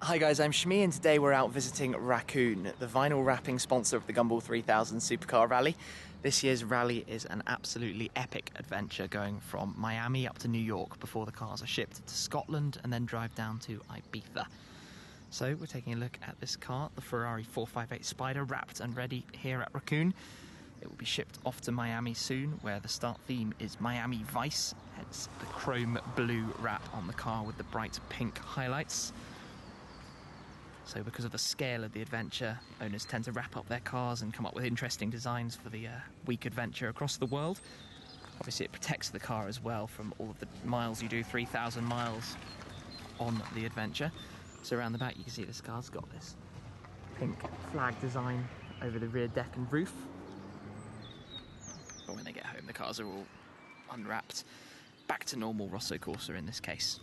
Hi guys, I'm Shmee and today we're out visiting Raccoon, the vinyl wrapping sponsor of the Gumball 3000 Supercar Rally. This year's rally is an absolutely epic adventure going from Miami up to New York before the cars are shipped to Scotland and then drive down to Ibiza. So we're taking a look at this car, the Ferrari 458 Spider, wrapped and ready here at Raccoon. It will be shipped off to Miami soon, where the start theme is Miami Vice, hence the chrome blue wrap on the car with the bright pink highlights. So, because of the scale of the adventure, owners tend to wrap up their cars and come up with interesting designs for the uh, week adventure across the world. Obviously, it protects the car as well from all of the miles you do 3,000 miles on the adventure. So, around the back, you can see this car's got this pink flag design over the rear deck and roof. But when they get home, the cars are all unwrapped. Back to normal Rosso Corsa in this case.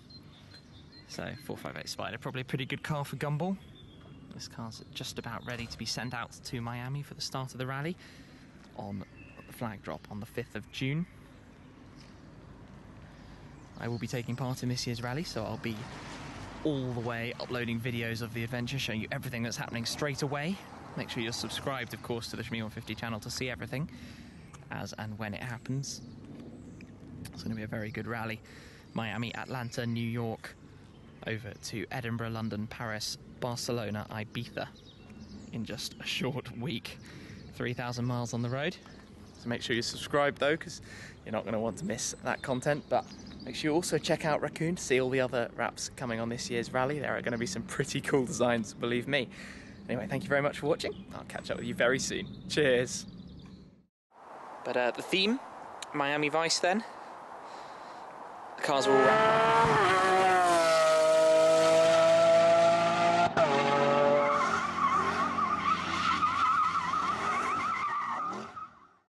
So 458 Spider, probably a pretty good car for Gumball. This car's just about ready to be sent out to Miami for the start of the rally on the flag drop on the 5th of June. I will be taking part in this year's rally, so I'll be all the way uploading videos of the adventure, showing you everything that's happening straight away. Make sure you're subscribed, of course, to the Shmee150 channel to see everything as and when it happens. It's going to be a very good rally. Miami, Atlanta, New York, over to Edinburgh, London, Paris, Barcelona, Ibiza in just a short week. 3,000 miles on the road. So make sure you subscribe though, because you're not going to want to miss that content. But make sure you also check out Raccoon to see all the other wraps coming on this year's rally. There are going to be some pretty cool designs, believe me. Anyway, thank you very much for watching. I'll catch up with you very soon. Cheers. But uh, the theme, Miami Vice then. The cars were all wrapped.